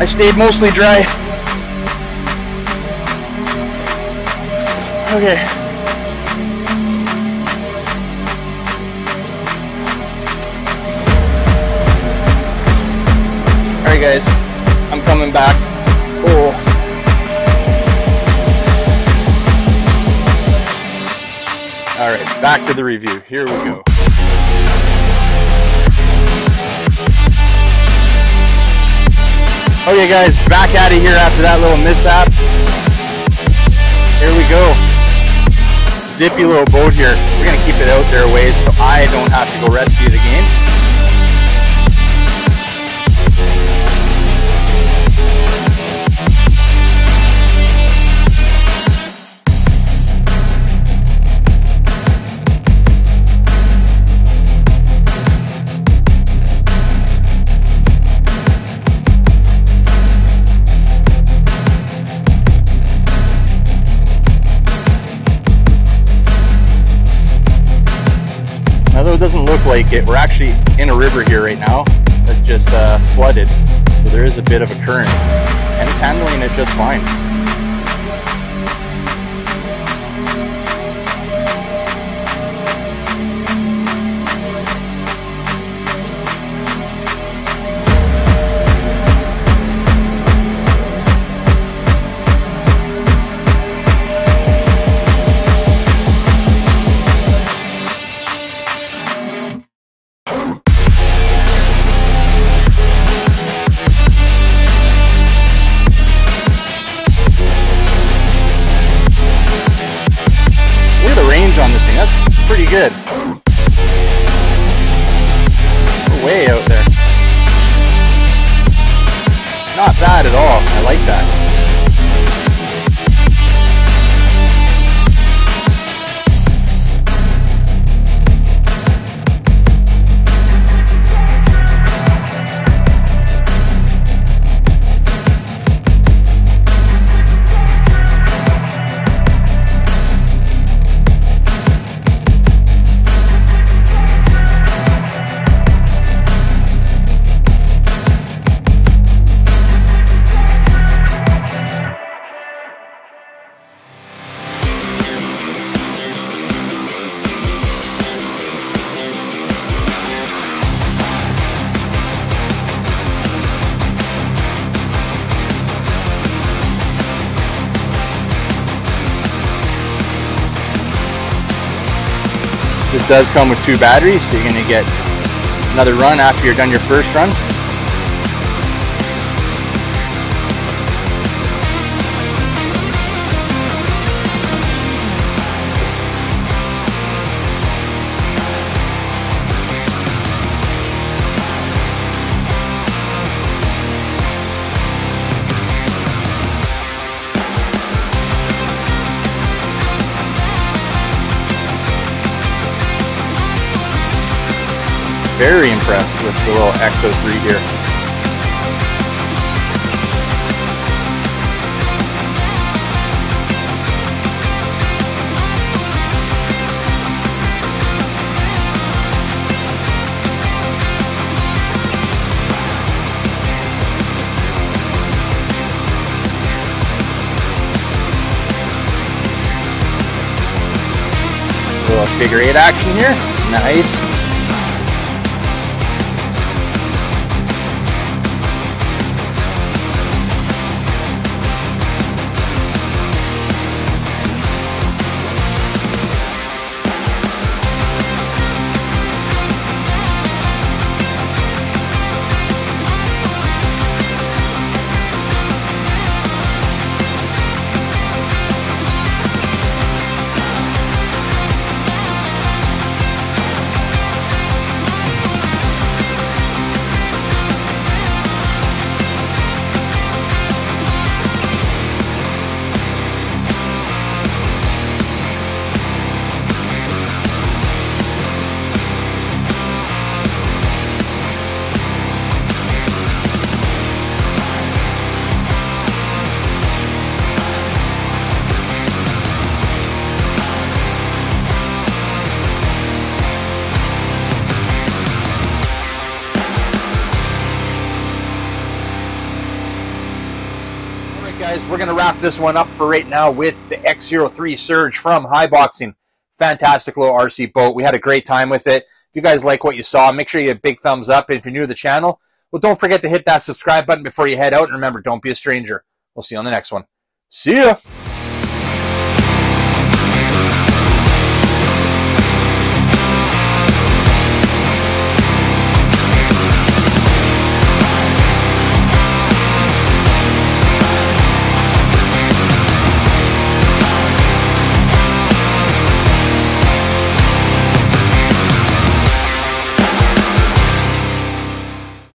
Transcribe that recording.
I stayed mostly dry. Okay. Alright guys, I'm coming back. Oh. Alright, back to the review. Here we go. Okay guys, back out of here after that little mishap. Here we go. Zippy little boat here. We're gonna keep it out there a ways so I don't have to go rescue the game. It like it, we're actually in a river here right now that's just uh, flooded. So there is a bit of a current and it's handling it just fine. Good. Does come with two batteries, so you're to get another run after you're done your first run. Very impressed with the little X03 here. little figure eight action here. Nice. We're going to wrap this one up for right now with the X03 Surge from Haiboxing. Fantastic little RC boat. We had a great time with it. If you guys like what you saw, make sure you give a big thumbs up. And if you're new to the channel, well, don't forget to hit that subscribe button before you head out. And remember, don't be a stranger. We'll see you on the next one. See ya!